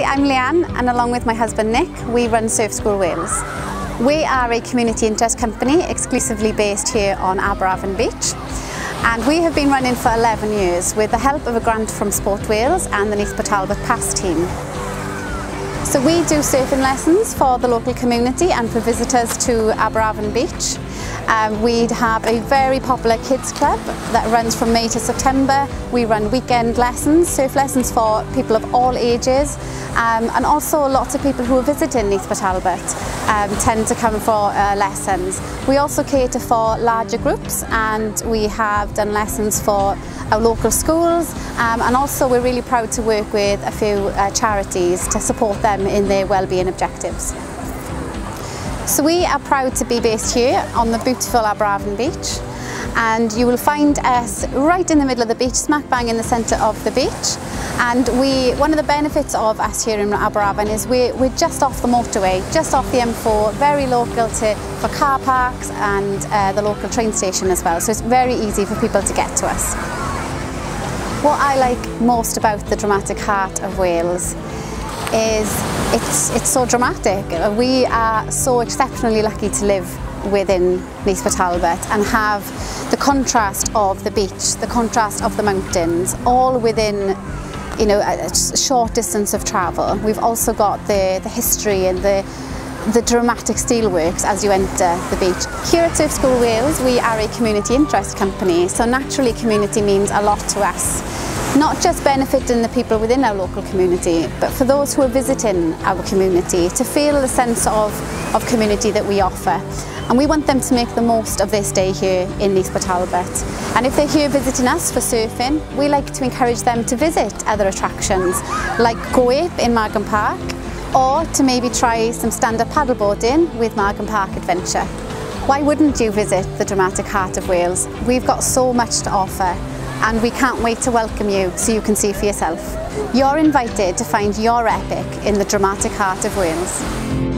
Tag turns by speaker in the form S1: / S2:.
S1: Hi, I'm Liane and along with my husband Nick, we run Surf School Wales. We are a community interest company exclusively based here on Aberavon Beach and we have been running for 11 years with the help of a grant from Sport Wales and the Neath Talbot PASS team. So we do surfing lessons for the local community and for visitors to Aberavon Beach. Um, we have a very popular kids club that runs from May to September. We run weekend lessons, surf lessons for people of all ages um, and also lots of people who are visiting Neathbert Albert um, tend to come for uh, lessons. We also cater for larger groups and we have done lessons for our local schools um, and also we're really proud to work with a few uh, charities to support them in their wellbeing objectives. So we are proud to be based here on the beautiful Aberavon Beach and you will find us right in the middle of the beach, smack bang in the centre of the beach. And we, one of the benefits of us here in Aberavon is we're, we're just off the motorway, just off the M4, very local to, for car parks and uh, the local train station as well. So it's very easy for people to get to us. What I like most about the dramatic heart of Wales is it's, it's so dramatic. We are so exceptionally lucky to live within Neath for Talbot and have the contrast of the beach, the contrast of the mountains, all within you know, a, a short distance of travel. We've also got the, the history and the, the dramatic steelworks as you enter the beach. Here at Surf School Wales, we are a community interest company, so naturally community means a lot to us. Not just benefiting the people within our local community, but for those who are visiting our community to feel the sense of, of community that we offer. And we want them to make the most of their stay here in Neath Port Talbot. And if they're here visiting us for surfing, we like to encourage them to visit other attractions like Go Ape in Margam Park, or to maybe try some stand-up paddleboarding with Margam Park Adventure. Why wouldn't you visit the dramatic heart of Wales? We've got so much to offer and we can't wait to welcome you so you can see for yourself. You're invited to find your epic in the dramatic heart of Wales.